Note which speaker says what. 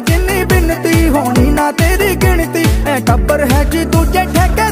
Speaker 1: ਜਿੰਨੀ ਬਿਨਤੀ ਹੋਣੀ ਨਾ ਤੇਰੀ ਗਿਣਤੀ। ਐ ਟੱਬਰ ਹੈ ਜੀ ਦੂਜੇ ਠੇਕੇਦਾਰ